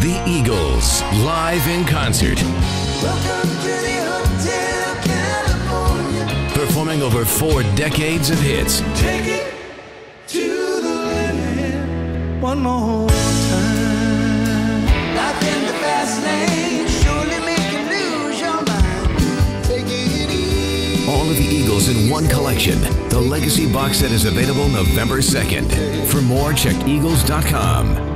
The Eagles, live in concert. Performing over four decades of hits. Take it to the limit one more time. Life in the fast lane surely make you lose your mind. Take it easy. All of the Eagles in one collection. The Legacy box set is available November 2nd. For more, check eagles.com.